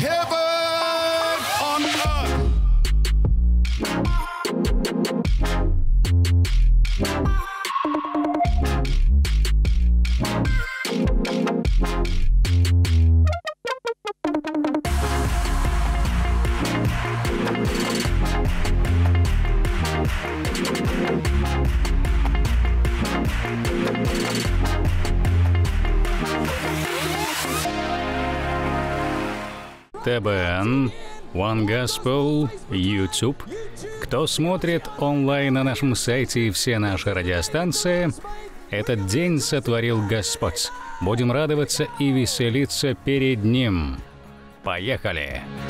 heaven. One Gospel, YouTube. Кто смотрит онлайн на нашем сайте и все наши радиостанции, этот день сотворил Господь. Будем радоваться и веселиться перед Ним. Поехали! Поехали!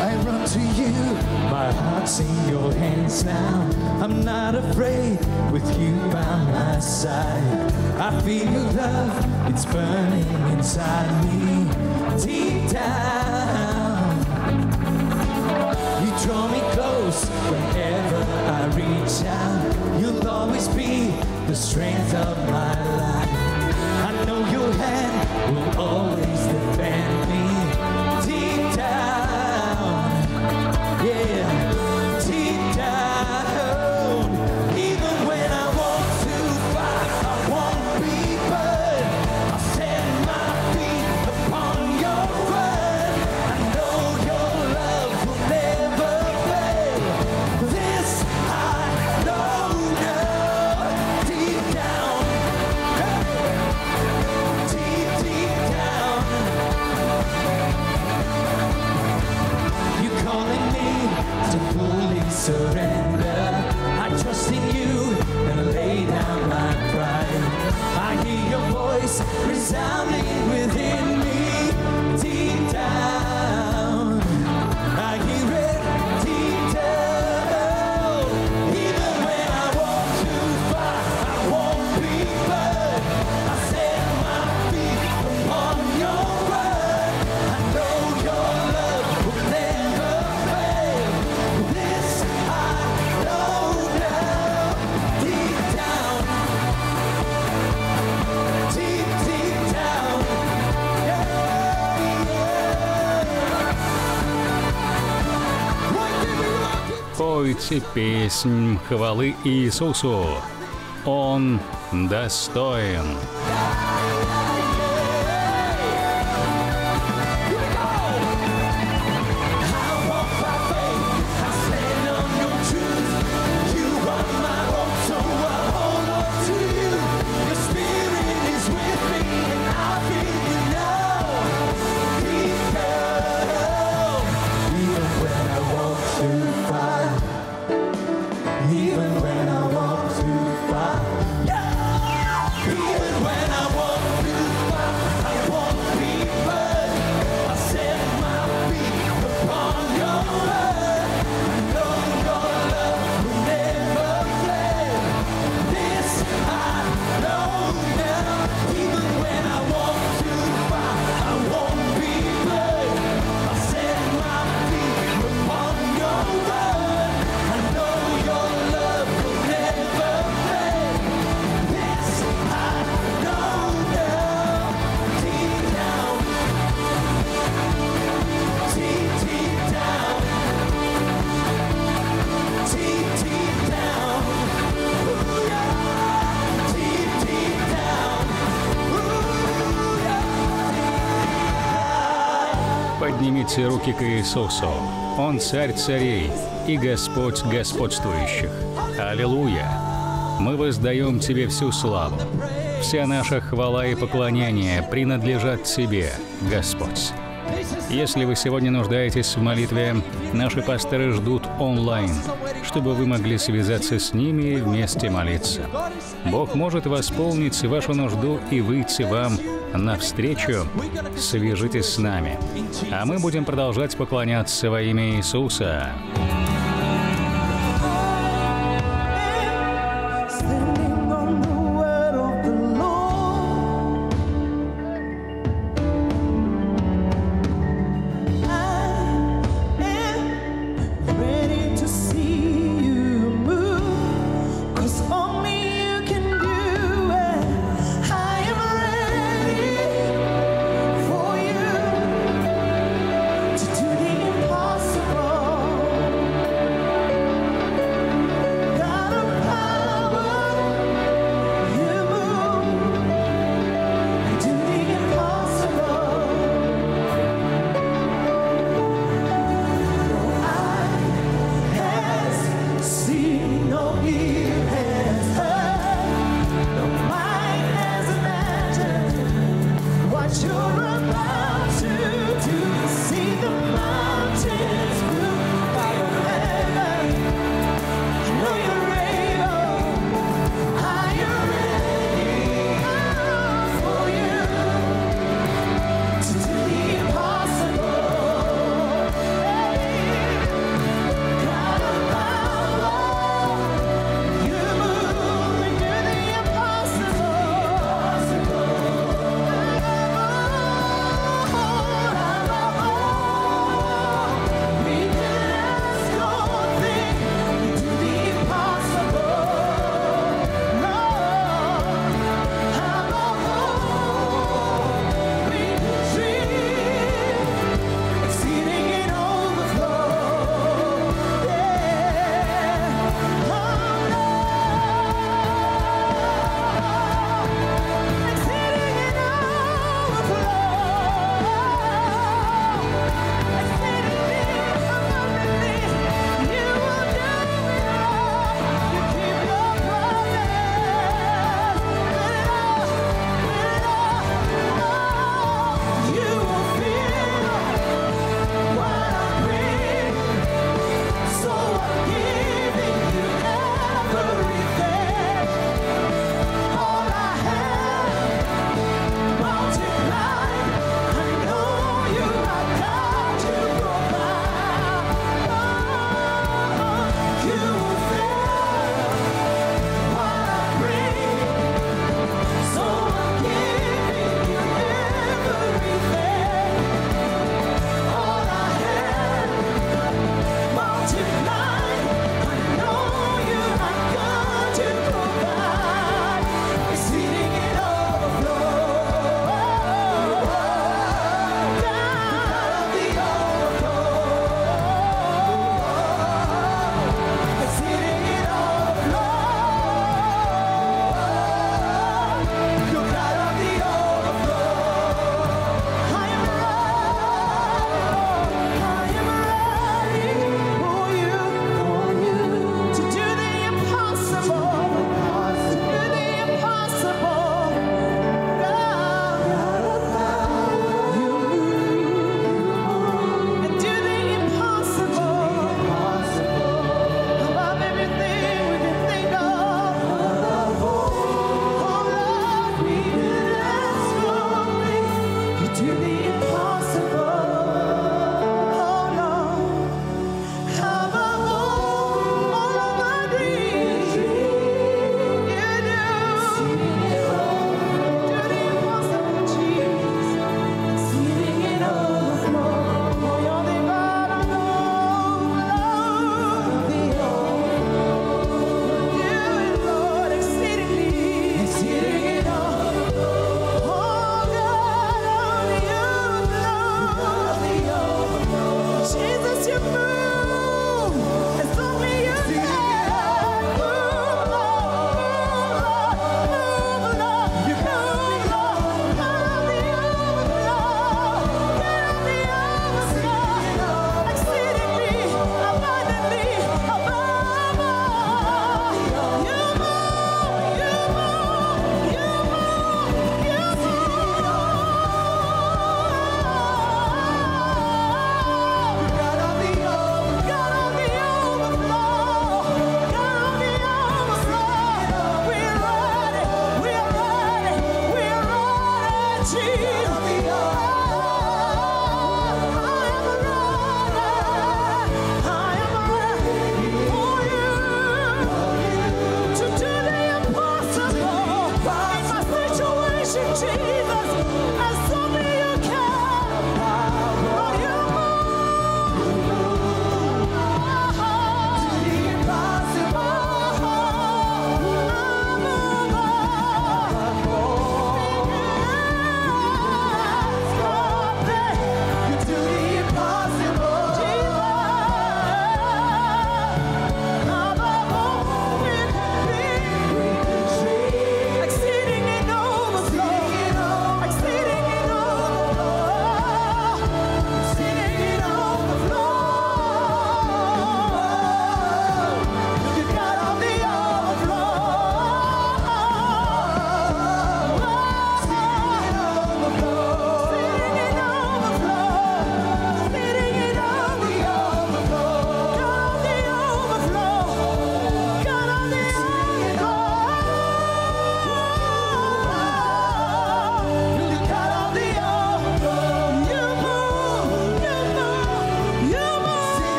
I run to you, My heart's in your hands now. I'm not afraid with you by my side. I feel love, it's burning inside me deep down. You draw me close wherever I reach out. You'll always be the strength of my life hand will always слушайте песнь хвалы Иисусу. Он достоин. дороги к Иисусу. Он царь царей и Господь господствующих. Аллилуйя! Мы воздаем Тебе всю славу. Вся наша хвала и поклонение принадлежат Тебе, Господь. Если вы сегодня нуждаетесь в молитве, наши пасторы ждут онлайн, чтобы вы могли связаться с ними и вместе молиться. Бог может восполнить вашу нужду и выйти вам навстречу, свяжитесь с нами, а мы будем продолжать поклоняться во имя Иисуса.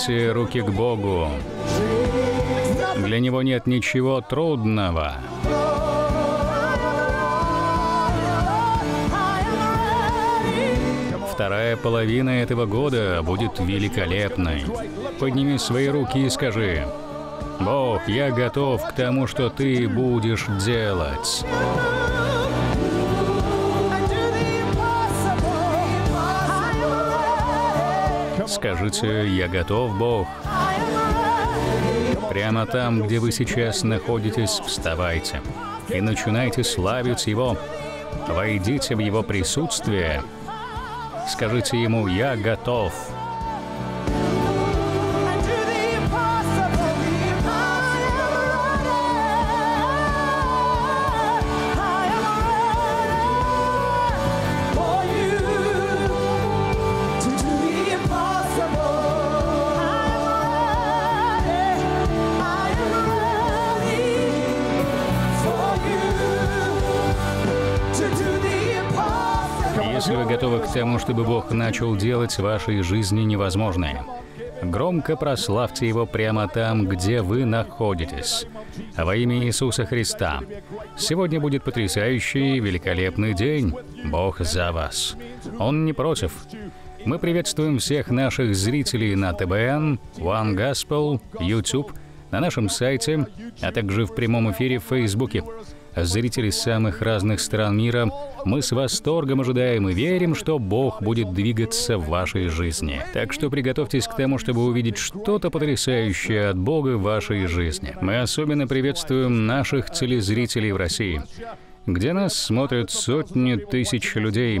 Поднимите руки к Богу. Для Него нет ничего трудного. Вторая половина этого года будет великолепной. Подними свои руки и скажи, «Бог, я готов к тому, что Ты будешь делать». Скажите, «Я готов, Бог». Прямо там, где вы сейчас находитесь, вставайте и начинайте славить Его. Войдите в Его присутствие. Скажите Ему «Я готов». Готовы к тому, чтобы Бог начал делать в вашей жизни невозможное, громко прославьте Его прямо там, где вы находитесь. Во имя Иисуса Христа. Сегодня будет потрясающий, великолепный день. Бог за вас. Он не против. Мы приветствуем всех наших зрителей на ТБН, One Gospel, YouTube, на нашем сайте, а также в прямом эфире в Фейсбуке. Зрители самых разных стран мира, мы с восторгом ожидаем и верим, что Бог будет двигаться в вашей жизни. Так что приготовьтесь к тому, чтобы увидеть что-то потрясающее от Бога в вашей жизни. Мы особенно приветствуем наших телезрителей в России где нас смотрят сотни тысяч людей.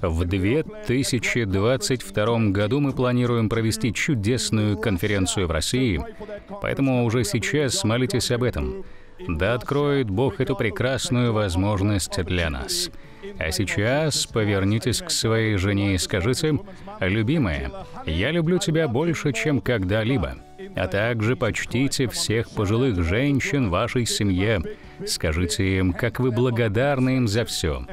В 2022 году мы планируем провести чудесную конференцию в России, поэтому уже сейчас молитесь об этом. Да откроет Бог эту прекрасную возможность для нас. А сейчас повернитесь к своей жене и скажите, «Любимая, я люблю тебя больше, чем когда-либо». А также почтите всех пожилых женщин в вашей семье. Скажите им, как вы благодарны им за все.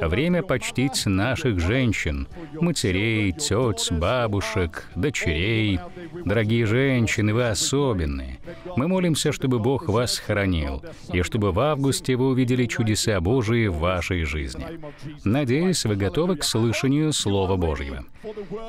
Время почтить наших женщин, матерей, теть, бабушек, дочерей. Дорогие женщины, вы особенные. Мы молимся, чтобы Бог вас хранил, и чтобы в августе вы увидели чудеса Божии в вашей жизни. Надеюсь, вы готовы к слышанию Слова Божьего.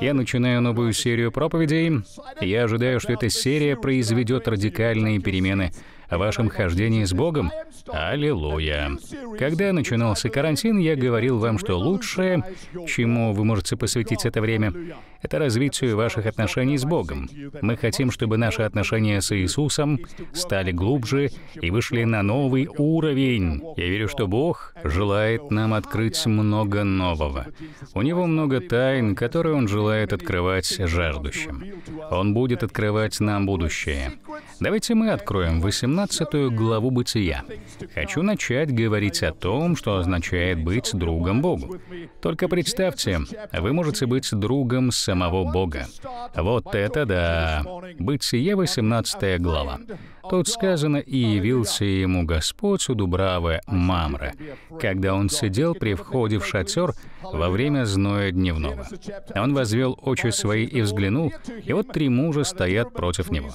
Я начинаю новую серию проповедей. Я ожидаю, что эта серия произведет радикальные перемены о вашем хождении с Богом. Аллилуйя. Когда начинался карантин, я говорил вам, что лучшее, чему вы можете посвятить это время, это развитию ваших отношений с Богом. Мы хотим, чтобы наши отношения с Иисусом стали глубже и вышли на новый уровень. Я верю, что Бог желает нам открыть много нового. У Него много тайн, которые Он желает открывать жаждущим. Он будет открывать нам будущее. Давайте мы откроем 18 главу Бытия. Хочу начать говорить о том, что означает быть другом Богу. Только представьте, вы можете быть другом самого Бога. Вот это да! Бытие, 18 глава. Тут сказано, «И явился ему Господь у Дубравы Мамре, когда он сидел при входе в шатер во время зноя дневного. Он возвел очи свои и взглянул, и вот три мужа стоят против него.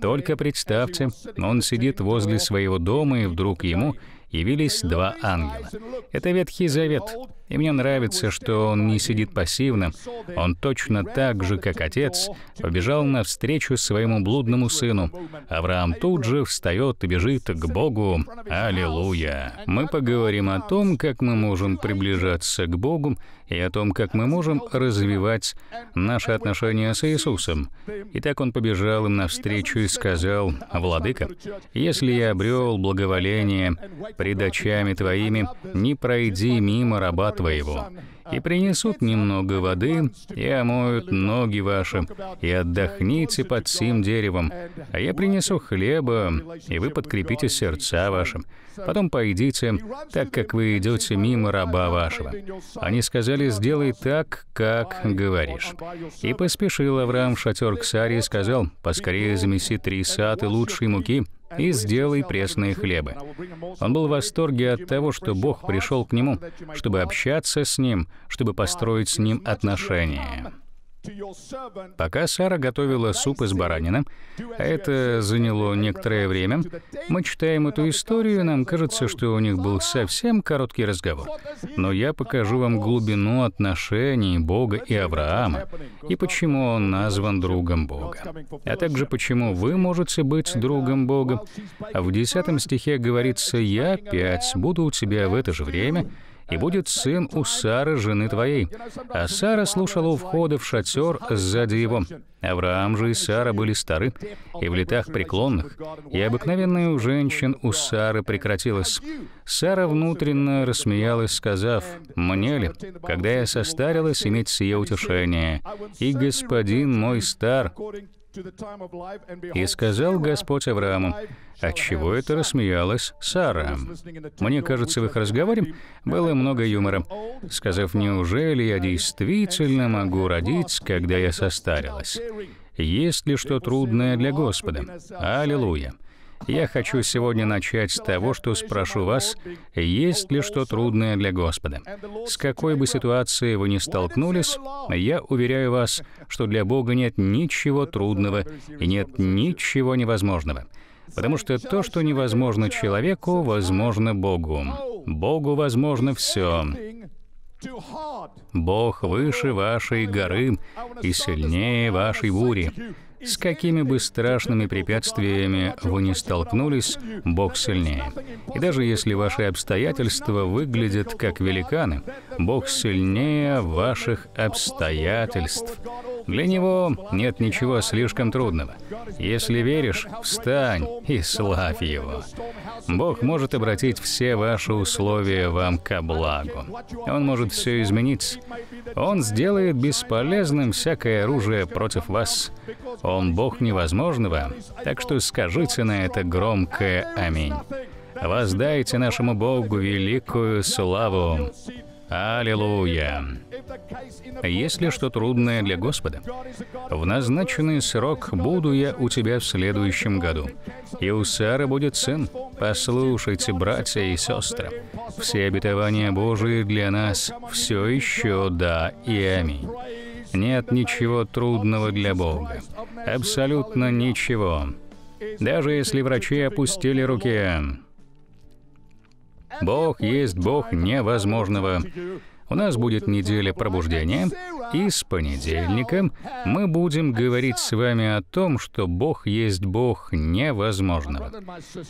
Только представьте, он сидит возле своего дома, и вдруг ему явились два ангела. Это Ветхий Завет. И мне нравится, что он не сидит пассивно. Он точно так же, как отец, побежал навстречу своему блудному сыну. Авраам тут же встает и бежит к Богу. Аллилуйя. Мы поговорим о том, как мы можем приближаться к Богу и о том, как мы можем развивать наши отношения с Иисусом. Итак, он побежал им навстречу и сказал, «Владыка, если я обрел благоволение пред очами Твоими, не пройди мимо раба Твоего, и принесут немного воды, и омоют ноги ваши, и отдохните под сим деревом, а я принесу хлеба, и вы подкрепите сердца ваши. Потом пойдите, так как вы идете мимо раба вашего». Они сказали, «Сделай так, как говоришь». И поспешил Авраам в шатер к Саре и сказал, «Поскорее замеси три саты лучшей муки, и сделай пресные хлебы. Он был в восторге от того, что Бог пришел к нему, чтобы общаться с ним, чтобы построить с ним отношения. Пока Сара готовила суп из баранины, а это заняло некоторое время, мы читаем эту историю, и нам кажется, что у них был совсем короткий разговор. Но я покажу вам глубину отношений Бога и Авраама, и почему он назван другом Бога, а также почему вы можете быть другом Бога. А в 10 стихе говорится «Я опять буду у тебя в это же время, и будет сын у Сары, жены твоей. А Сара слушала у входа в шатер сзади его. Авраам же и Сара были стары, и в летах преклонных, и обыкновенная у женщин у Сары прекратилась. Сара внутренно рассмеялась, сказав, «Мне ли, когда я состарилась, иметь сие утешение? И господин мой стар, и сказал Господь Аврааму, отчего это рассмеялась Сара? Мне кажется, в их разговоре было много юмора. Сказав, неужели я действительно могу родить, когда я состарилась? Есть ли что трудное для Господа? Аллилуйя! Я хочу сегодня начать с того, что спрошу вас, есть ли что трудное для Господа. С какой бы ситуацией вы ни столкнулись, я уверяю вас, что для Бога нет ничего трудного и нет ничего невозможного. Потому что то, что невозможно человеку, возможно Богу. Богу возможно все. Бог выше вашей горы и сильнее вашей бури. С какими бы страшными препятствиями вы ни столкнулись, Бог сильнее. И даже если ваши обстоятельства выглядят как великаны, Бог сильнее ваших обстоятельств. Для Него нет ничего слишком трудного. Если веришь, встань и славь Его. Бог может обратить все ваши условия вам ко благу. Он может все изменить. Он сделает бесполезным всякое оружие против вас. Он Бог невозможного, так что скажите на это громкое «Аминь». Воздайте нашему Богу великую славу. Аллилуйя. Есть ли что трудное для Господа? В назначенный срок буду я у тебя в следующем году. И у Сары будет сын. Послушайте, братья и сестры, все обетования Божии для нас все еще да и аминь. Нет ничего трудного для Бога. Абсолютно ничего. Даже если врачи опустили руки. Бог есть Бог невозможного. У нас будет неделя пробуждения, и с понедельника мы будем говорить с вами о том, что Бог есть Бог невозможного.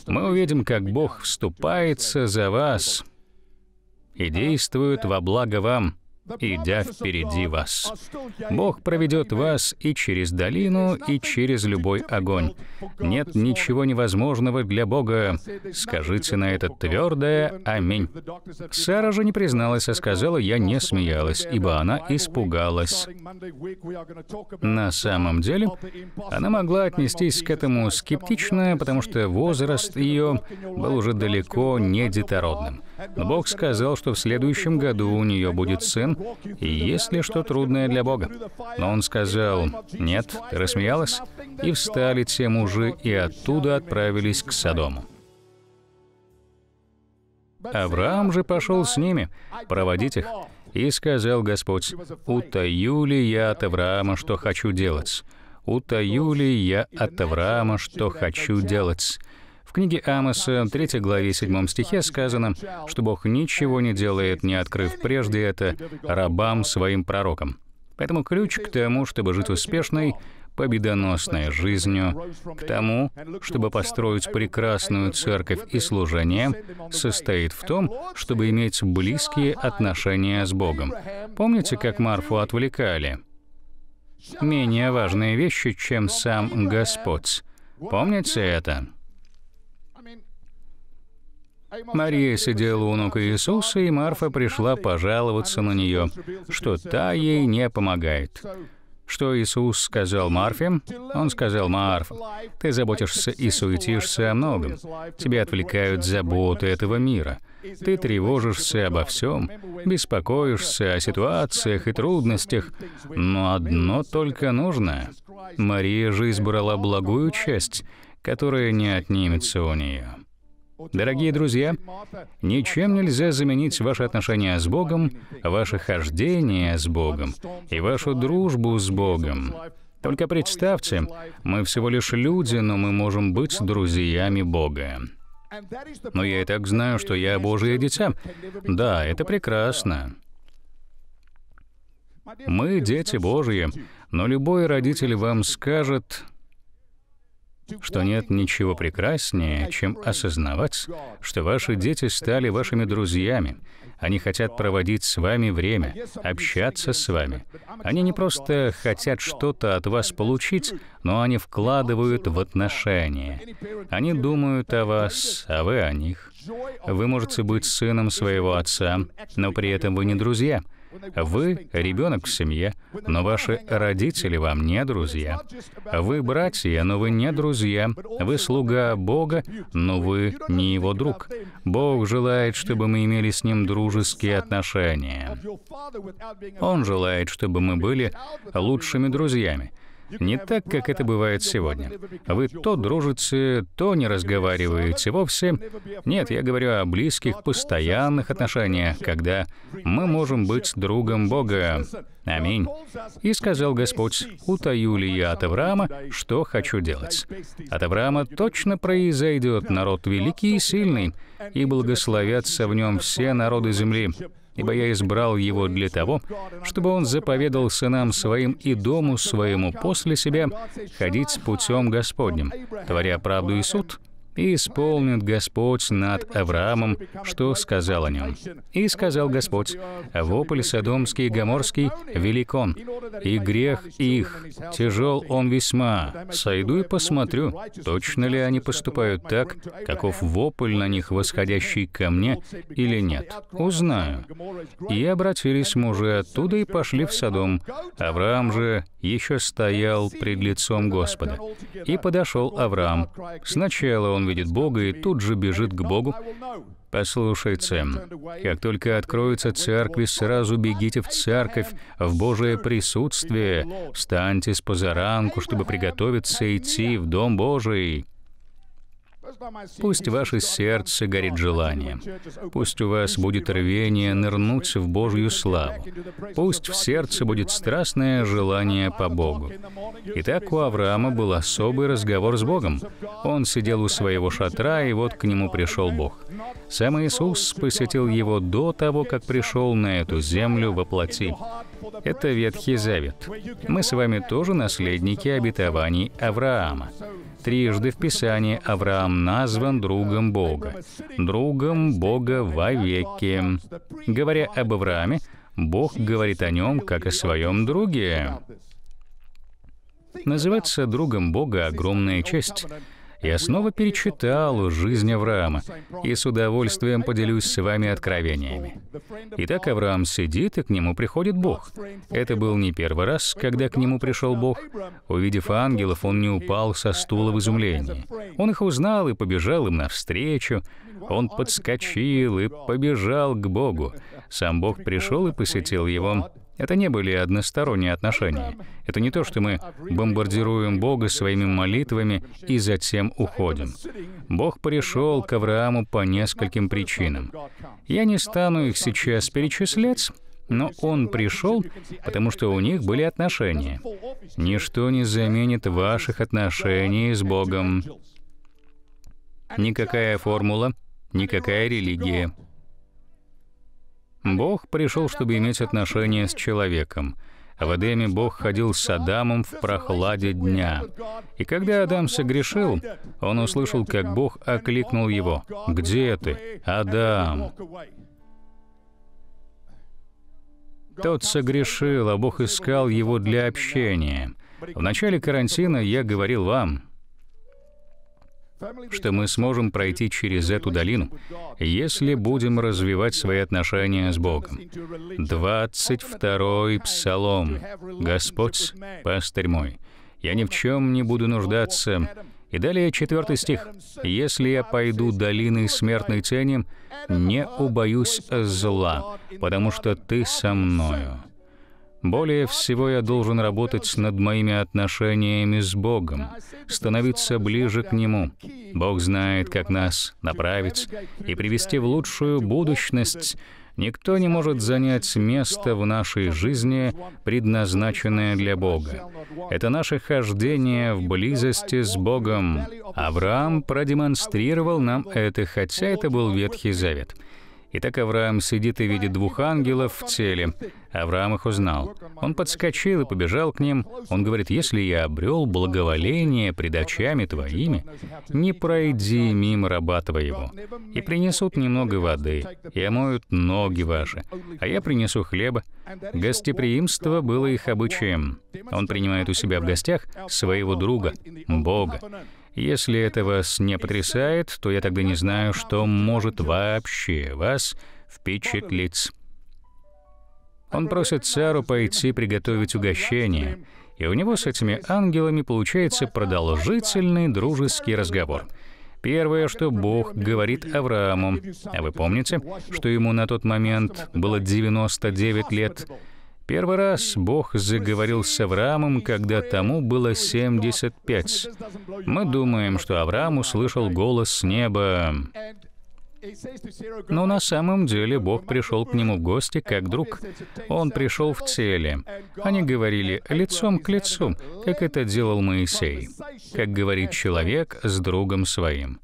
Мы увидим, как Бог вступается за вас и действует во благо вам идя впереди вас. Бог проведет вас и через долину, и через любой огонь. Нет ничего невозможного для Бога. Скажите на это твердое «Аминь». Сара же не призналась, а сказала «Я не смеялась», ибо она испугалась. На самом деле, она могла отнестись к этому скептично, потому что возраст ее был уже далеко не детородным. Но Бог сказал, что в следующем году у нее будет сын, и есть ли что трудное для Бога? Но он сказал, «Нет, ты рассмеялась?» И встали те мужи, и оттуда отправились к Содому. Авраам же пошел с ними проводить их, и сказал Господь, «Утаю ли я от Авраама, что хочу делать? Утаю ли я от Авраама, что хочу делать?» В книге Амоса, 3 главе 7 стихе сказано, что Бог ничего не делает, не открыв прежде это рабам своим пророкам. Поэтому ключ к тому, чтобы жить успешной, победоносной жизнью, к тому, чтобы построить прекрасную церковь и служение, состоит в том, чтобы иметь близкие отношения с Богом. Помните, как Марфу отвлекали? Менее важные вещи, чем сам Господь. Помните это? Мария сидела у ног Иисуса, и Марфа пришла пожаловаться на нее, что та ей не помогает. Что Иисус сказал Марфе? Он сказал, Марфа, ты заботишься и суетишься о многом. Тебя отвлекают заботы этого мира. Ты тревожишься обо всем, беспокоишься о ситуациях и трудностях, но одно только нужно. Мария же избрала благую часть, которая не отнимется у нее. Дорогие друзья, ничем нельзя заменить ваши отношения с Богом, ваше хождение с Богом и вашу дружбу с Богом. Только представьте, мы всего лишь люди, но мы можем быть друзьями Бога. Но я и так знаю, что я Божие дитя. Да, это прекрасно. Мы дети Божьи, но любой родитель вам скажет, что нет ничего прекраснее, чем осознавать, что ваши дети стали вашими друзьями. Они хотят проводить с вами время, общаться с вами. Они не просто хотят что-то от вас получить, но они вкладывают в отношения. Они думают о вас, а вы о них. Вы можете быть сыном своего отца, но при этом вы не друзья — вы — ребенок в семье, но ваши родители вам не друзья. Вы братья, но вы не друзья. Вы слуга Бога, но вы не его друг. Бог желает, чтобы мы имели с ним дружеские отношения. Он желает, чтобы мы были лучшими друзьями. Не так, как это бывает сегодня. Вы то дружите, то не разговариваете вовсе. Нет, я говорю о близких, постоянных отношениях, когда мы можем быть другом Бога. Аминь. И сказал Господь, утаю ли я от Авраама, что хочу делать. От Авраама точно произойдет народ великий и сильный, и благословятся в нем все народы земли ибо я избрал его для того, чтобы он заповедал сынам своим и дому своему после себя ходить путем Господним, творя правду и суд, и исполнит Господь над Авраамом, что сказал о нем. И сказал Господь, вопль Содомский и Гоморский велик он, и грех их, тяжел он весьма. Сойду и посмотрю, точно ли они поступают так, каков вопль на них восходящий ко мне, или нет. Узнаю. И обратились мужи оттуда и пошли в Содом. Авраам же еще стоял пред лицом Господа. И подошел Авраам. Сначала он видит Бога и тут же бежит к Богу. Послушайте, как только откроются церкви, сразу бегите в церковь, в Божие присутствие, встаньте с позаранку, чтобы приготовиться идти в Дом Божий. Пусть ваше сердце горит желанием. Пусть у вас будет рвение нырнуть в Божью славу. Пусть в сердце будет страстное желание по Богу. Итак, у Авраама был особый разговор с Богом. Он сидел у своего шатра, и вот к нему пришел Бог. Сам Иисус посетил его до того, как пришел на эту землю во. Это Ветхий Завет. Мы с вами тоже наследники обетований Авраама. Трижды в Писании Авраам назван другом Бога. Другом Бога вовеки. Говоря об Аврааме, Бог говорит о нем как о своем друге. Называться другом Бога — огромная честь. Я снова перечитал жизнь Авраама и с удовольствием поделюсь с вами откровениями. Итак, Авраам сидит, и к нему приходит Бог. Это был не первый раз, когда к нему пришел Бог. Увидев ангелов, он не упал со стула в изумлении. Он их узнал и побежал им навстречу. Он подскочил и побежал к Богу. Сам Бог пришел и посетил его. Это не были односторонние отношения. Это не то, что мы бомбардируем Бога своими молитвами и затем уходим. Бог пришел к Аврааму по нескольким причинам. Я не стану их сейчас перечислять, но он пришел, потому что у них были отношения. Ничто не заменит ваших отношений с Богом. Никакая формула, никакая религия. Бог пришел, чтобы иметь отношения с человеком. В Эдеме Бог ходил с Адамом в прохладе дня. И когда Адам согрешил, он услышал, как Бог окликнул его. «Где ты, Адам?» Тот согрешил, а Бог искал его для общения. В начале карантина я говорил вам, что мы сможем пройти через эту долину, если будем развивать свои отношения с Богом. 22-й Псалом. «Господь, пастырь мой, я ни в чем не буду нуждаться». И далее четвертый стих. «Если я пойду долиной смертной тени, не убоюсь зла, потому что ты со мною». Более всего я должен работать над моими отношениями с Богом, становиться ближе к Нему. Бог знает, как нас направить и привести в лучшую будущность. Никто не может занять место в нашей жизни, предназначенное для Бога. Это наше хождение в близости с Богом. Авраам продемонстрировал нам это, хотя это был Ветхий Завет — Итак, Авраам сидит и видит двух ангелов в теле. Авраам их узнал. Он подскочил и побежал к ним. Он говорит, «Если я обрел благоволение пред очами твоими, не пройди мимо раба твоего, и принесут немного воды, и омоют ноги ваши, а я принесу хлеба». Гостеприимство было их обычаем. Он принимает у себя в гостях своего друга, Бога. Если это вас не потрясает, то я тогда не знаю, что может вообще вас впечатлить. Он просит цару пойти приготовить угощение, и у него с этими ангелами получается продолжительный дружеский разговор. Первое, что Бог говорит Аврааму, а вы помните, что ему на тот момент было 99 лет, Первый раз Бог заговорил с Авраамом, когда тому было 75. Мы думаем, что Авраам услышал голос с неба. Но на самом деле Бог пришел к нему в гости как друг. Он пришел в теле. Они говорили лицом к лицу, как это делал Моисей, как говорит человек с другом своим.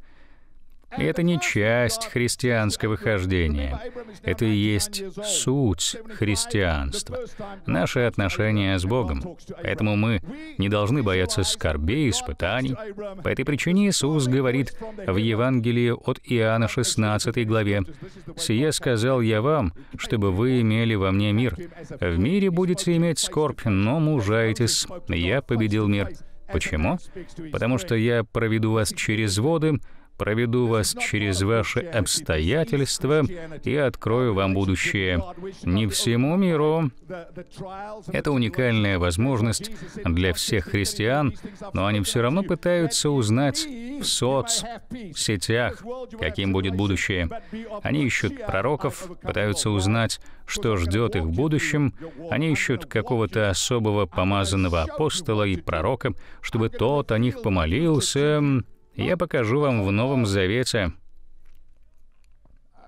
И это не часть христианского хождения. Это и есть суть христианства. Наши отношения с Богом. Поэтому мы не должны бояться скорбей, испытаний. По этой причине Иисус говорит в Евангелии от Иоанна 16 главе, «Сие сказал я вам, чтобы вы имели во мне мир. В мире будете иметь скорбь, но мужайтесь. Я победил мир». Почему? Потому что я проведу вас через воды, проведу вас через ваши обстоятельства и открою вам будущее. Не всему миру. Это уникальная возможность для всех христиан, но они все равно пытаются узнать в соцсетях, каким будет будущее. Они ищут пророков, пытаются узнать, что ждет их в будущем. Они ищут какого-то особого помазанного апостола и пророка, чтобы тот о них помолился, я покажу вам в Новом Завете,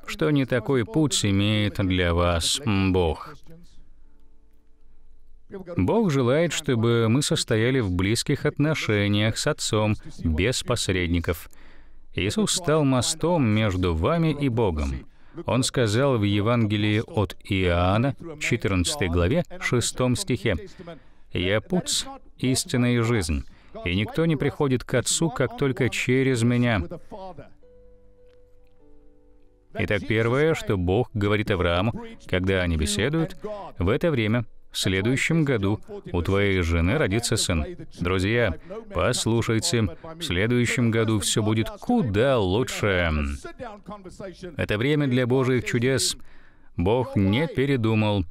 что не такой путь имеет для вас Бог. Бог желает, чтобы мы состояли в близких отношениях с Отцом, без посредников. Иисус стал мостом между вами и Богом. Он сказал в Евангелии от Иоанна, 14 главе, 6 стихе, «Я путь, истина и жизнь и никто не приходит к Отцу, как только через меня». Итак, первое, что Бог говорит Аврааму, когда они беседуют, в это время, в следующем году, у твоей жены родится сын. Друзья, послушайте, в следующем году все будет куда лучше. Это время для Божьих чудес. Бог не передумал.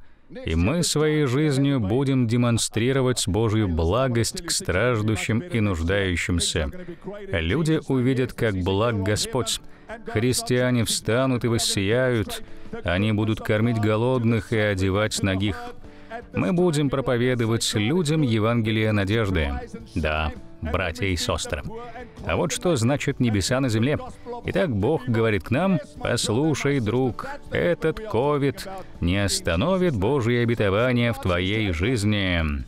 И мы своей жизнью будем демонстрировать Божью благость к страждущим и нуждающимся. Люди увидят, как благ Господь. Христиане встанут и воссияют. Они будут кормить голодных и одевать ногих. Мы будем проповедовать людям Евангелие надежды. Да, братья и сестры. А вот что значит небеса на земле. Итак, Бог говорит к нам, «Послушай, друг, этот ковид не остановит Божье обетование в твоей жизни».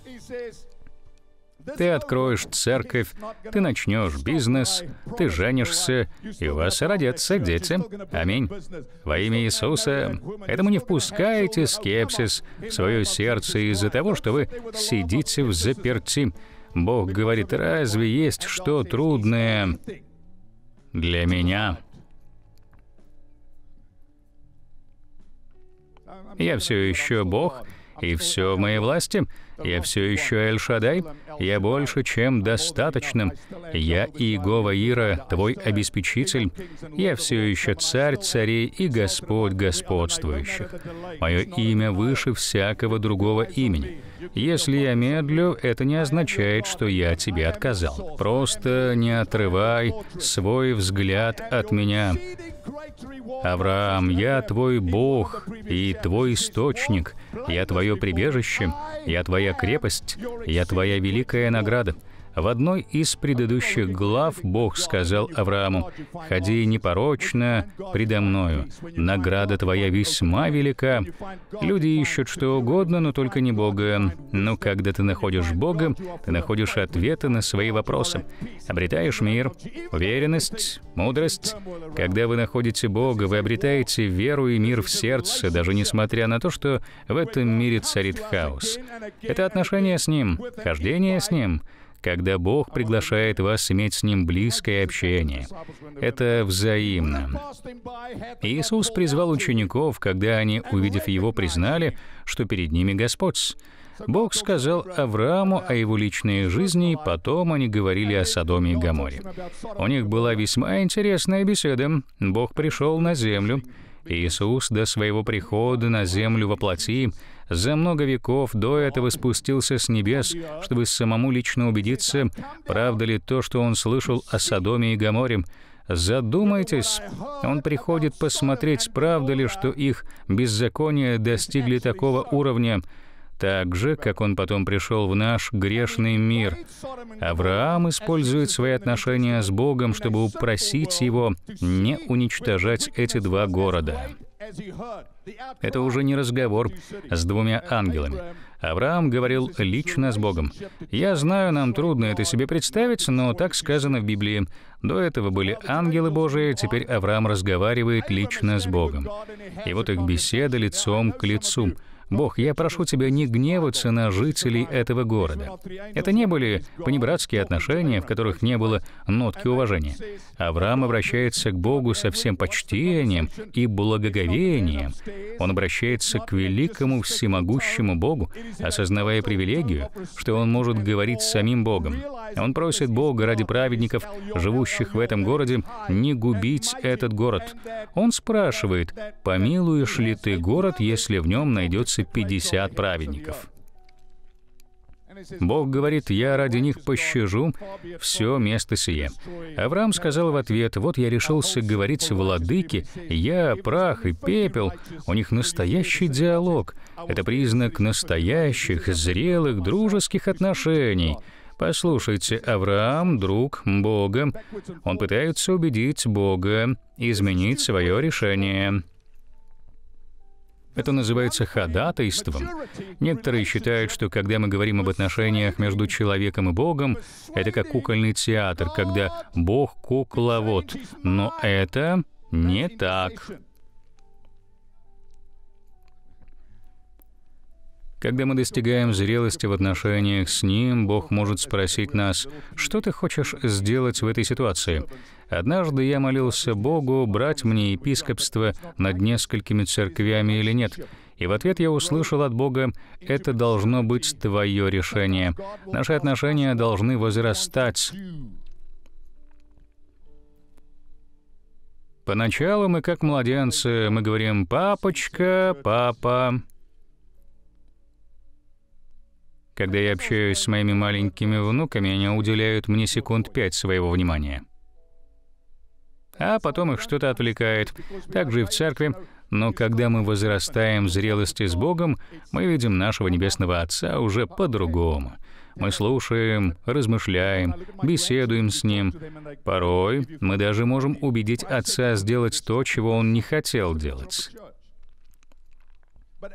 Ты откроешь церковь, ты начнешь бизнес, ты женишься, и у вас родятся дети. Аминь. Во имя Иисуса. Этому не впускайте скепсис в свое сердце из-за того, что вы сидите в заперти. Бог говорит, разве есть что трудное для меня? Я все еще Бог, и все в моей власти. Я все еще Эль-Шадай. Я больше, чем достаточным. Я Иегова Ира, твой обеспечитель. Я все еще царь царей и Господь господствующих. Мое имя выше всякого другого имени. Если я медлю, это не означает, что я тебе отказал. Просто не отрывай свой взгляд от меня. Авраам, я твой Бог и твой источник, я твое прибежище, я твоя крепость, я твоя великая награда. В одной из предыдущих глав Бог сказал Аврааму, «Ходи непорочно предо мною, награда твоя весьма велика». Люди ищут что угодно, но только не Бога. Но когда ты находишь Бога, ты находишь ответы на свои вопросы. Обретаешь мир, уверенность, мудрость. Когда вы находите Бога, вы обретаете веру и мир в сердце, даже несмотря на то, что в этом мире царит хаос. Это отношение с Ним, хождение с Ним — когда Бог приглашает вас иметь с Ним близкое общение. Это взаимно. Иисус призвал учеников, когда они, увидев Его, признали, что перед ними Господь. Бог сказал Аврааму о его личной жизни, и потом они говорили о Содоме и Гаморе. У них была весьма интересная беседа. Бог пришел на землю. Иисус до своего прихода на землю во плоти за много веков до этого спустился с небес, чтобы самому лично убедиться, правда ли то, что он слышал о Содоме и Гоморе. Задумайтесь, он приходит посмотреть, правда ли, что их беззакония достигли такого уровня, так же, как он потом пришел в наш грешный мир. Авраам использует свои отношения с Богом, чтобы упросить его не уничтожать эти два города. Это уже не разговор с двумя ангелами. Авраам говорил лично с Богом. Я знаю, нам трудно это себе представить, но так сказано в Библии. До этого были ангелы Божии, теперь Авраам разговаривает лично с Богом. И вот их беседа лицом к лицу — Бог, я прошу Тебя не гневаться на жителей этого города. Это не были понебратские отношения, в которых не было нотки уважения. Авраам обращается к Богу со всем почтением и благоговением. Он обращается к великому всемогущему Богу, осознавая привилегию, что он может говорить с самим Богом. Он просит Бога ради праведников, живущих в этом городе, не губить этот город. Он спрашивает, помилуешь ли ты город, если в нем найдется 50 праведников? Бог говорит, «Я ради них пощажу все место сие». Авраам сказал в ответ, «Вот я решился говорить владыке, я прах и пепел». У них настоящий диалог. Это признак настоящих, зрелых, дружеских отношений. Послушайте, Авраам — друг Бога. Он пытается убедить Бога изменить свое решение. Это называется ходатайством. Некоторые считают, что когда мы говорим об отношениях между человеком и Богом, это как кукольный театр, когда Бог — кукловод. Но это не так. Когда мы достигаем зрелости в отношениях с Ним, Бог может спросить нас, «Что ты хочешь сделать в этой ситуации?» Однажды я молился Богу брать мне епископство над несколькими церквями или нет. И в ответ я услышал от Бога, «Это должно быть твое решение. Наши отношения должны возрастать». Поначалу мы, как младенцы, мы говорим «папочка», «папа». Когда я общаюсь с моими маленькими внуками, они уделяют мне секунд пять своего внимания. А потом их что-то отвлекает. Также и в церкви. Но когда мы возрастаем в зрелости с Богом, мы видим нашего Небесного Отца уже по-другому. Мы слушаем, размышляем, беседуем с Ним. Порой мы даже можем убедить Отца сделать то, чего Он не хотел делать.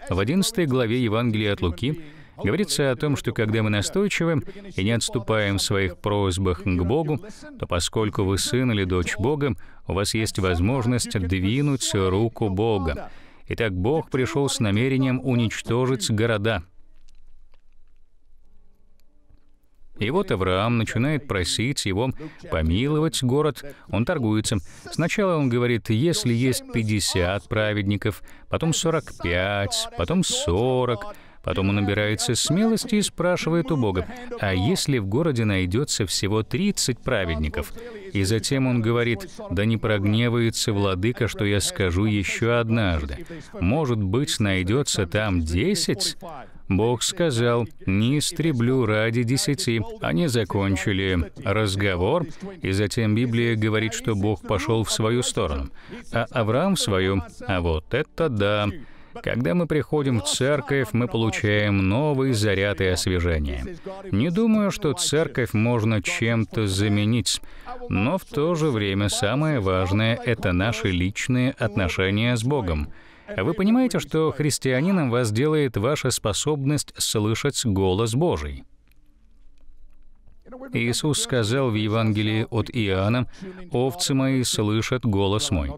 В 11 главе Евангелия от Луки Говорится о том, что когда мы настойчивы и не отступаем в своих просьбах к Богу, то поскольку вы сын или дочь Бога, у вас есть возможность двинуть руку Бога. Итак, Бог пришел с намерением уничтожить города. И вот Авраам начинает просить его помиловать город. Он торгуется. Сначала он говорит, если есть 50 праведников, потом 45, потом 40, Потом он набирается смелости и спрашивает у Бога, а если в городе найдется всего 30 праведников? И затем он говорит, да не прогневается владыка, что я скажу еще однажды. Может быть, найдется там 10? Бог сказал, «Не истреблю ради десяти». Они закончили разговор, и затем Библия говорит, что Бог пошел в свою сторону, а Авраам в свою. А вот это да! Когда мы приходим в церковь, мы получаем новый заряд и освежение. Не думаю, что церковь можно чем-то заменить, но в то же время самое важное — это наши личные отношения с Богом. Вы понимаете, что христианином вас делает ваша способность слышать голос Божий? Иисус сказал в Евангелии от Иоанна, «Овцы мои слышат голос мой».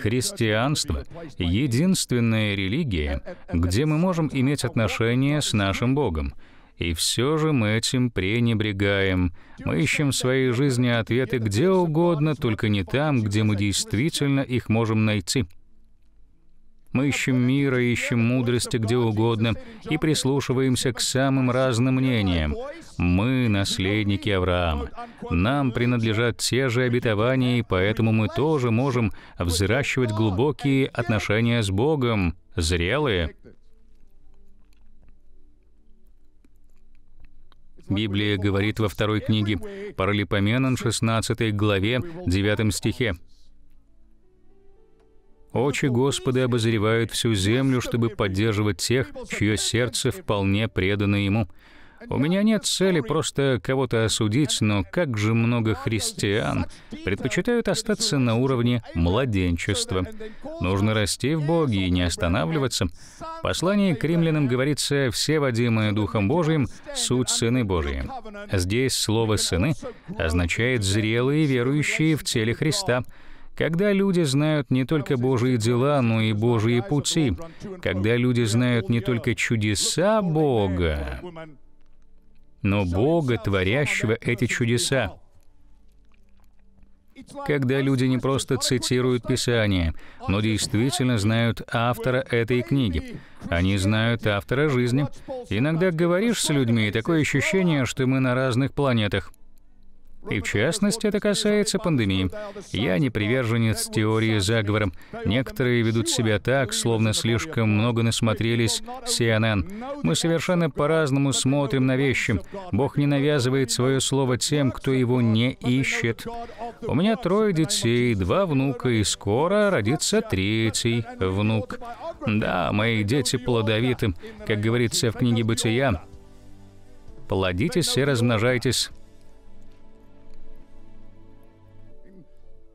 Христианство — единственная религия, где мы можем иметь отношения с нашим Богом. И все же мы этим пренебрегаем. Мы ищем в своей жизни ответы где угодно, только не там, где мы действительно их можем найти. Мы ищем мира, ищем мудрости где угодно и прислушиваемся к самым разным мнениям. Мы — наследники Авраама. Нам принадлежат те же обетования, и поэтому мы тоже можем взращивать глубокие отношения с Богом, зрелые. Библия говорит во второй книге Паралипоменон, 16 главе, 9 стихе. Очи Господа обозревают всю землю, чтобы поддерживать тех, чье сердце вполне предано Ему. У меня нет цели просто кого-то осудить, но как же много христиан предпочитают остаться на уровне младенчества. Нужно расти в Боге и не останавливаться. В послании к римлянам говорится «все водимые Духом Божиим — суть Сыны Божии». Здесь слово «сыны» означает «зрелые верующие в теле Христа», когда люди знают не только Божьи дела, но и Божьи пути, когда люди знают не только чудеса Бога, но Бога, творящего эти чудеса. Когда люди не просто цитируют Писание, но действительно знают автора этой книги. Они знают автора жизни. Иногда говоришь с людьми, и такое ощущение, что мы на разных планетах. И в частности, это касается пандемии. Я не приверженец теории заговора. Некоторые ведут себя так, словно слишком много насмотрелись CNN. Мы совершенно по-разному смотрим на вещи. Бог не навязывает свое слово тем, кто его не ищет. У меня трое детей, два внука, и скоро родится третий внук. Да, мои дети плодовиты, как говорится в книге «Бытия». Плодитесь и размножайтесь.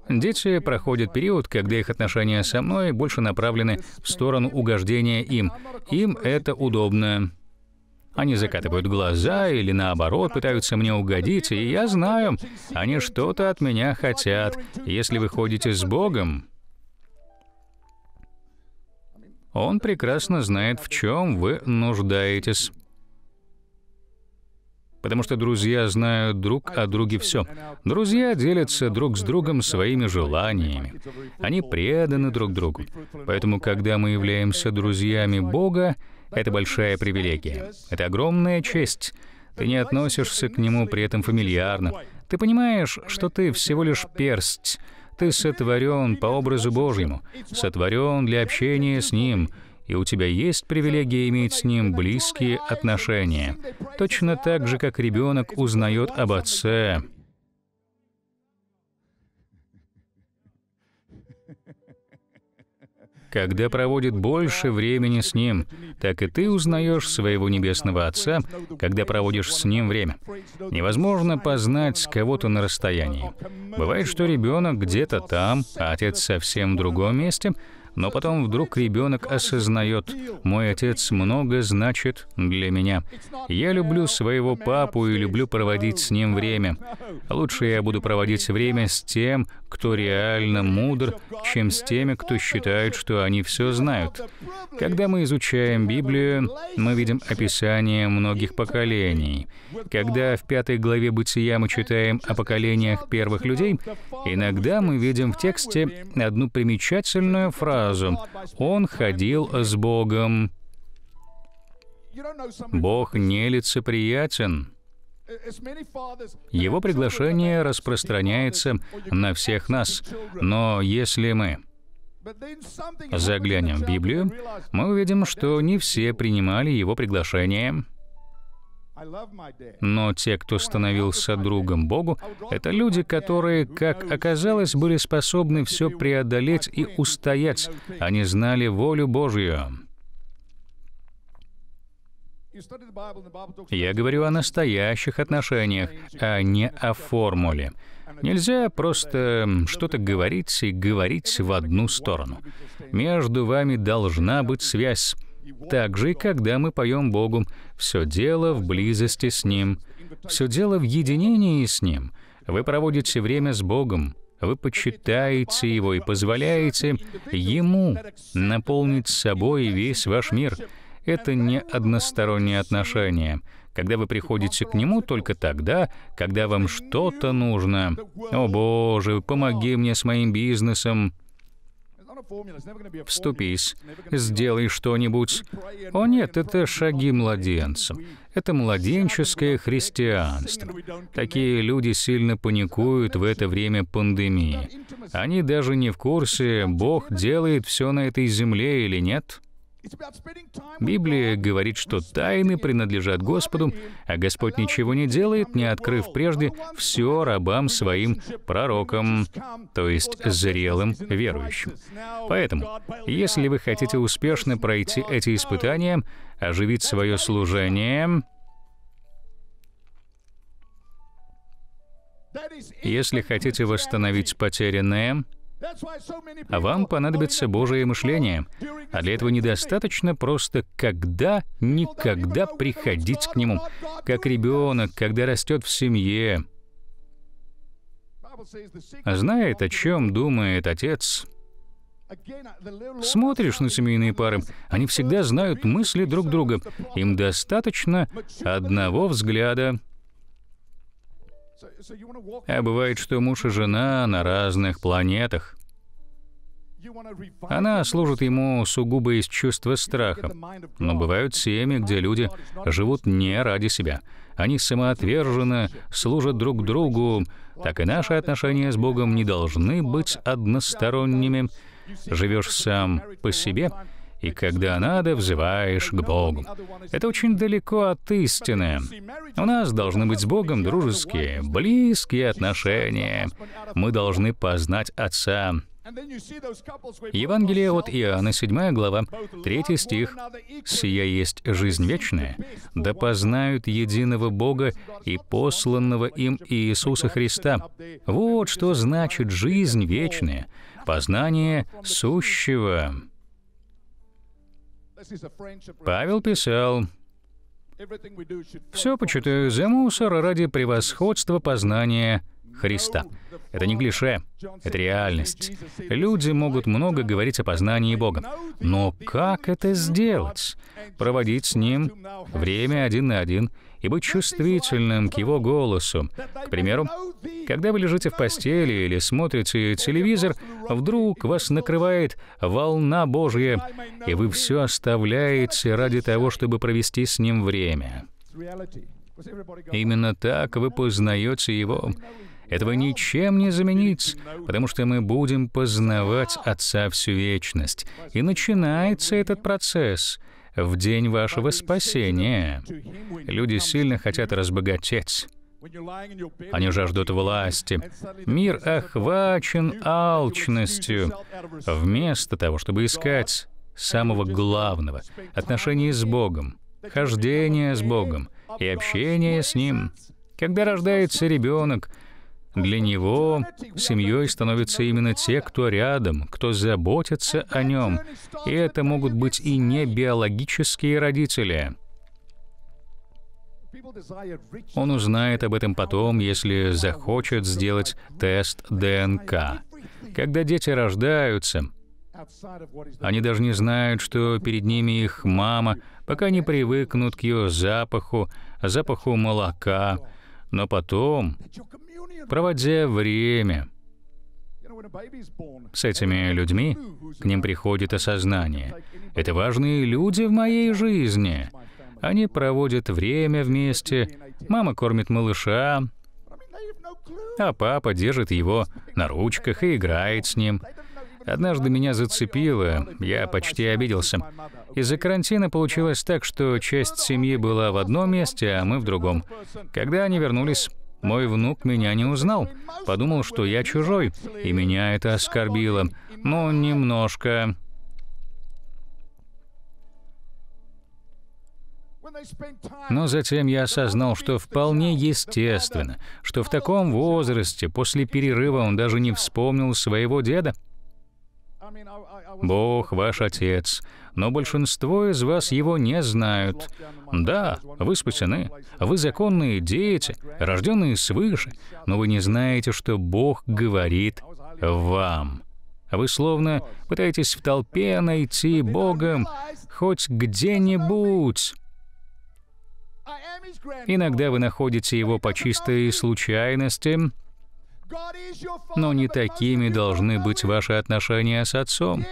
Дети проходят период, когда их отношения со мной больше направлены в сторону угождения им. Им это удобно. Они закатывают глаза или наоборот пытаются мне угодить, и я знаю, они что-то от меня хотят. Если вы ходите с Богом, Он прекрасно знает, в чем вы нуждаетесь потому что друзья знают друг о друге все. Друзья делятся друг с другом своими желаниями. Они преданы друг другу. Поэтому, когда мы являемся друзьями Бога, это большая привилегия. Это огромная честь. Ты не относишься к Нему при этом фамильярно. Ты понимаешь, что ты всего лишь персть. Ты сотворен по образу Божьему, сотворен для общения с Ним — и у тебя есть привилегия иметь с ним близкие отношения, точно так же, как ребенок узнает об отце. Когда проводит больше времени с Ним, так и ты узнаешь своего Небесного Отца, когда проводишь с Ним время. Невозможно познать кого-то на расстоянии. Бывает, что ребенок где-то там, а отец совсем в другом месте — но потом вдруг ребенок осознает, мой отец много значит для меня. Я люблю своего папу и люблю проводить с ним время. Лучше я буду проводить время с тем, кто реально мудр, чем с теми, кто считает, что они все знают. Когда мы изучаем Библию, мы видим описание многих поколений. Когда в пятой главе Бытия мы читаем о поколениях первых людей, иногда мы видим в тексте одну примечательную фразу «Он ходил с Богом». Бог нелицеприятен. Его приглашение распространяется на всех нас. Но если мы заглянем в Библию, мы увидим, что не все принимали его приглашение. Но те, кто становился другом Богу, это люди, которые, как оказалось, были способны все преодолеть и устоять. Они знали волю Божью. Я говорю о настоящих отношениях, а не о формуле. Нельзя просто что-то говорить и говорить в одну сторону. Между вами должна быть связь. Так же когда мы поем Богу, все дело в близости с Ним, все дело в единении с Ним. Вы проводите время с Богом, вы почитаете Его и позволяете Ему наполнить собой весь ваш мир. Это не односторонние отношения. Когда вы приходите к Нему только тогда, когда вам что-то нужно. «О Боже, помоги мне с моим бизнесом», Вступись, сделай что-нибудь. О нет, это шаги младенцам. Это младенческое христианство. Такие люди сильно паникуют в это время пандемии. Они даже не в курсе, Бог делает все на этой земле или нет. Библия говорит, что тайны принадлежат Господу, а Господь ничего не делает, не открыв прежде все рабам своим пророкам, то есть зрелым верующим. Поэтому, если вы хотите успешно пройти эти испытания, оживить свое служение, если хотите восстановить потерянное, вам понадобится Божие мышление. А для этого недостаточно просто когда-никогда приходить к Нему, как ребенок, когда растет в семье. Знает, о чем думает отец. Смотришь на семейные пары, они всегда знают мысли друг друга. Им достаточно одного взгляда. А бывает, что муж и жена на разных планетах. Она служит ему сугубо из чувства страха. Но бывают семьи, где люди живут не ради себя. Они самоотверженно служат друг другу. Так и наши отношения с Богом не должны быть односторонними. Живешь сам по себе — и когда надо, взываешь к Богу. Это очень далеко от истины. У нас должны быть с Богом дружеские, близкие отношения. Мы должны познать Отца. Евангелие от Иоанна, 7 глава, 3 стих. «Сия есть жизнь вечная, да познают единого Бога и посланного им Иисуса Христа». Вот что значит жизнь вечная, познание сущего. Павел писал, «Все почитаю за мусор ради превосходства познания Христа». Это не клише, это реальность. Люди могут много говорить о познании Бога. Но как это сделать? Проводить с Ним время один на один — и быть чувствительным к его голосу. К примеру, когда вы лежите в постели или смотрите телевизор, вдруг вас накрывает волна Божья, и вы все оставляете ради того, чтобы провести с ним время. Именно так вы познаете его. Этого ничем не заменить, потому что мы будем познавать Отца всю вечность. И начинается этот процесс — в день вашего спасения. Люди сильно хотят разбогатеть. Они жаждут власти. Мир охвачен алчностью. Вместо того, чтобы искать самого главного — отношения с Богом, хождение с Богом и общение с Ним. Когда рождается ребенок, для него семьей становятся именно те, кто рядом, кто заботится о нем. И это могут быть и не биологические родители. Он узнает об этом потом, если захочет сделать тест ДНК. Когда дети рождаются, они даже не знают, что перед ними их мама, пока не привыкнут к ее запаху, запаху молока. Но потом проводя время. С этими людьми, к ним приходит осознание. Это важные люди в моей жизни. Они проводят время вместе, мама кормит малыша, а папа держит его на ручках и играет с ним. Однажды меня зацепило, я почти обиделся. Из-за карантина получилось так, что часть семьи была в одном месте, а мы в другом. Когда они вернулись, мой внук меня не узнал. Подумал, что я чужой, и меня это оскорбило. Ну, немножко. Но затем я осознал, что вполне естественно, что в таком возрасте, после перерыва, он даже не вспомнил своего деда. Бог ваш отец, но большинство из вас его не знают. Да, вы спасены, вы законные дети, рожденные свыше, но вы не знаете, что Бог говорит вам. Вы словно пытаетесь в толпе найти Бога хоть где-нибудь. Иногда вы находите его по чистой случайности, но не такими должны быть ваши отношения с Отцом.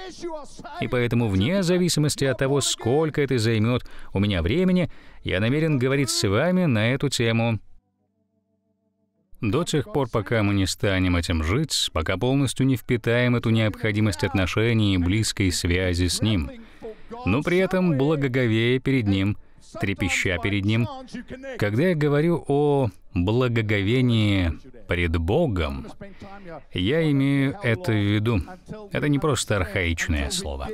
И поэтому, вне зависимости от того, сколько это займет у меня времени, я намерен говорить с вами на эту тему. До тех пор, пока мы не станем этим жить, пока полностью не впитаем эту необходимость отношений и близкой связи с Ним, но при этом благоговея перед Ним, трепеща перед Ним. Когда я говорю о благоговении пред Богом, я имею это в виду. Это не просто архаичное слово.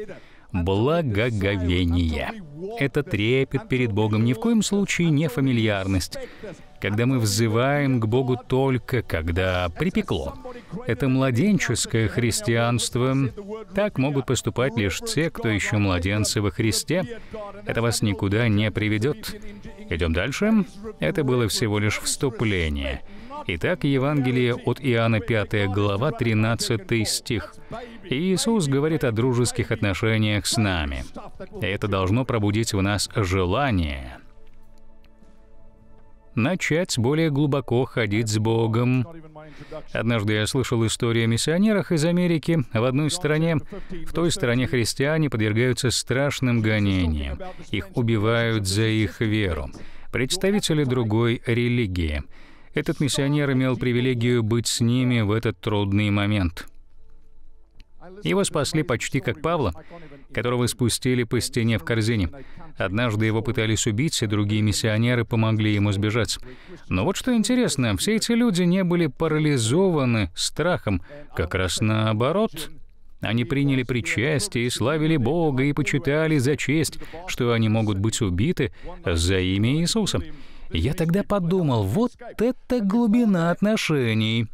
Благоговение. Это трепет перед Богом, ни в коем случае не фамильярность. Когда мы взываем к Богу только когда припекло. Это младенческое христианство. Так могут поступать лишь те, кто еще младенцы во Христе. Это вас никуда не приведет. Идем дальше. Это было всего лишь вступление. Итак, Евангелие от Иоанна 5 глава 13 стих. Иисус говорит о дружеских отношениях с нами. Это должно пробудить в нас желание начать более глубоко ходить с Богом. Однажды я слышал историю о миссионерах из Америки. В одной стране, в той стране христиане подвергаются страшным гонениям. Их убивают за их веру. Представители другой религии. Этот миссионер имел привилегию быть с ними в этот трудный момент. Его спасли почти как Павла, которого спустили по стене в корзине. Однажды его пытались убить, и другие миссионеры помогли ему сбежать. Но вот что интересно, все эти люди не были парализованы страхом, как раз наоборот. Они приняли причастие славили Бога и почитали за честь, что они могут быть убиты за имя Иисуса. Я тогда подумал, вот это глубина отношений.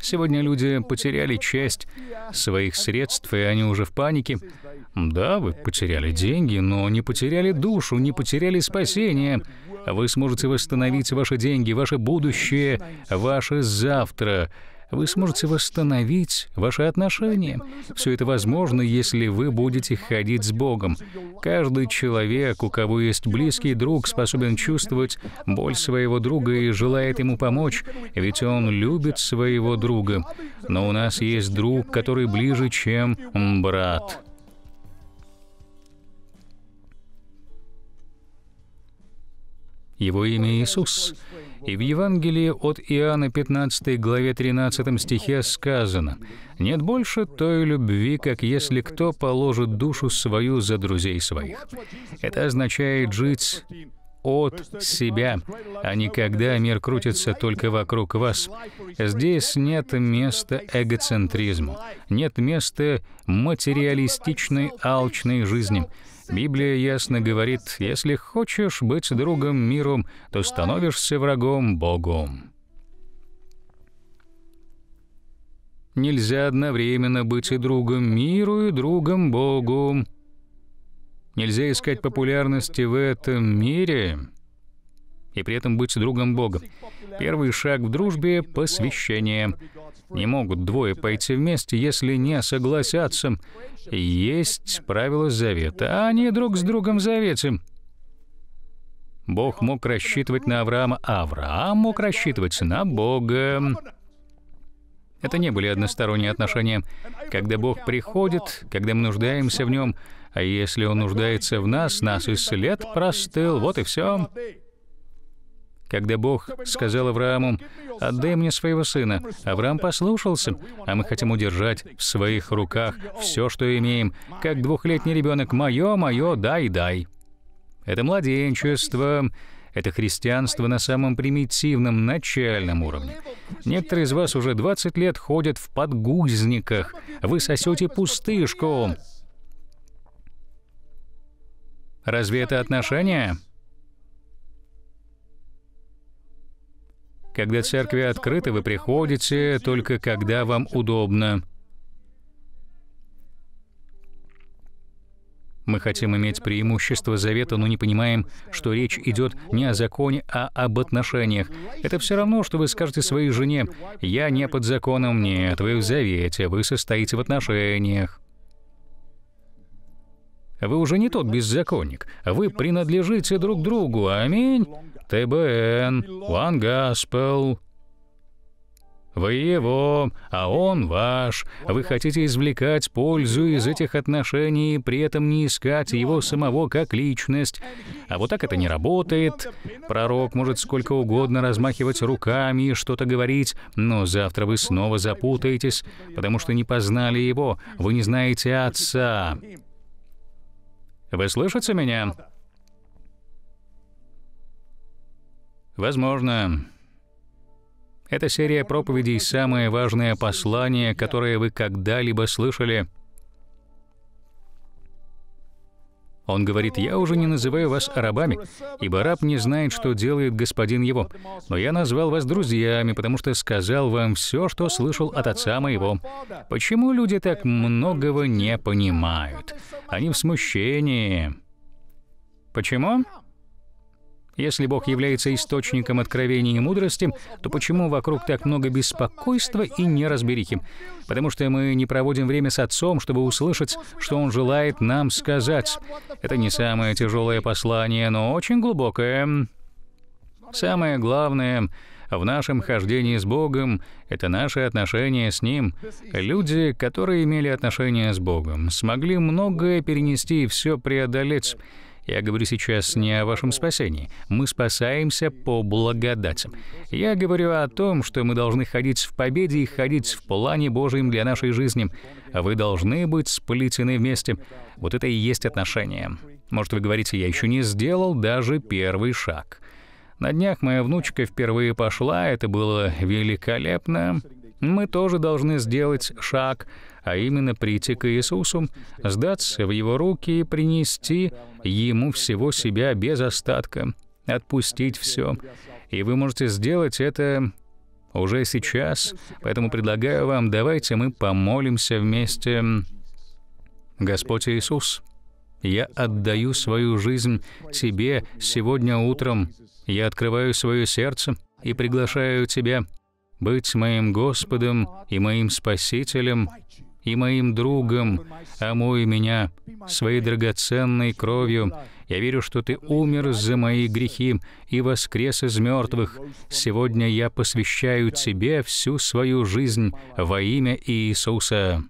Сегодня люди потеряли часть своих средств, и они уже в панике. Да, вы потеряли деньги, но не потеряли душу, не потеряли спасение. Вы сможете восстановить ваши деньги, ваше будущее, ваше завтра вы сможете восстановить ваши отношения. Все это возможно, если вы будете ходить с Богом. Каждый человек, у кого есть близкий друг, способен чувствовать боль своего друга и желает ему помочь, ведь он любит своего друга. Но у нас есть друг, который ближе, чем брат. Его имя Иисус. И в Евангелии от Иоанна 15 главе 13 стихе сказано, «Нет больше той любви, как если кто положит душу свою за друзей своих». Это означает жить от себя, а не когда мир крутится только вокруг вас. Здесь нет места эгоцентризму, нет места материалистичной алчной жизни. Библия ясно говорит, если хочешь быть другом миру, то становишься врагом Богу. Нельзя одновременно быть и другом миру, и другом Богу. Нельзя искать популярности в этом мире и при этом быть другом Бога. Первый шаг в дружбе — посвящение. Не могут двое пойти вместе, если не согласятся. Есть правила завета, а они друг с другом в завете. Бог мог рассчитывать на Авраама, а Авраам мог рассчитывать на Бога. Это не были односторонние отношения. Когда Бог приходит, когда мы нуждаемся в Нем, а если Он нуждается в нас, нас и след простыл, вот и все. Когда Бог сказал Аврааму, «Отдай мне своего сына», Авраам послушался, а мы хотим удержать в своих руках все, что имеем, как двухлетний ребенок «Мое, мое, дай, дай». Это младенчество, это христианство на самом примитивном, начальном уровне. Некоторые из вас уже 20 лет ходят в подгузниках. Вы сосете пустышку. Разве это отношения? Когда церкви открыты, вы приходите только когда вам удобно. Мы хотим иметь преимущество завета, но не понимаем, что речь идет не о законе, а об отношениях. Это все равно, что вы скажете своей жене, «Я не под законом». Нет, вы в завете, вы состоите в отношениях. Вы уже не тот беззаконник. Вы принадлежите друг другу. Аминь. ТБН, One Gospel. Вы его, а он ваш. Вы хотите извлекать пользу из этих отношений, при этом не искать его самого как личность. А вот так это не работает. Пророк может сколько угодно размахивать руками и что-то говорить, но завтра вы снова запутаетесь, потому что не познали его. Вы не знаете Отца. Вы слышите меня? Возможно. Эта серия проповедей — самое важное послание, которое вы когда-либо слышали. Он говорит, «Я уже не называю вас рабами, ибо раб не знает, что делает господин его. Но я назвал вас друзьями, потому что сказал вам все, что слышал от отца моего». Почему люди так многого не понимают? Они в смущении. Почему? Если Бог является источником откровения и мудрости, то почему вокруг так много беспокойства и неразберихи? Потому что мы не проводим время с Отцом, чтобы услышать, что Он желает нам сказать. Это не самое тяжелое послание, но очень глубокое. Самое главное в нашем хождении с Богом — это наши отношения с Ним. Люди, которые имели отношения с Богом, смогли многое перенести и все преодолеть. Я говорю сейчас не о вашем спасении. Мы спасаемся по благодати. Я говорю о том, что мы должны ходить в победе и ходить в плане Божьем для нашей жизни. Вы должны быть сплетены вместе. Вот это и есть отношения. Может, вы говорите, я еще не сделал даже первый шаг. На днях моя внучка впервые пошла, это было великолепно. Мы тоже должны сделать шаг, а именно прийти к Иисусу, сдаться в Его руки и принести Ему всего себя без остатка, отпустить все. И вы можете сделать это уже сейчас, поэтому предлагаю вам, давайте мы помолимся вместе. Господь Иисус, я отдаю свою жизнь Тебе сегодня утром. Я открываю свое сердце и приглашаю Тебя быть моим Господом и моим Спасителем и моим другом, омой меня своей драгоценной кровью. Я верю, что Ты умер за мои грехи и воскрес из мертвых. Сегодня я посвящаю Тебе всю свою жизнь во имя Иисуса.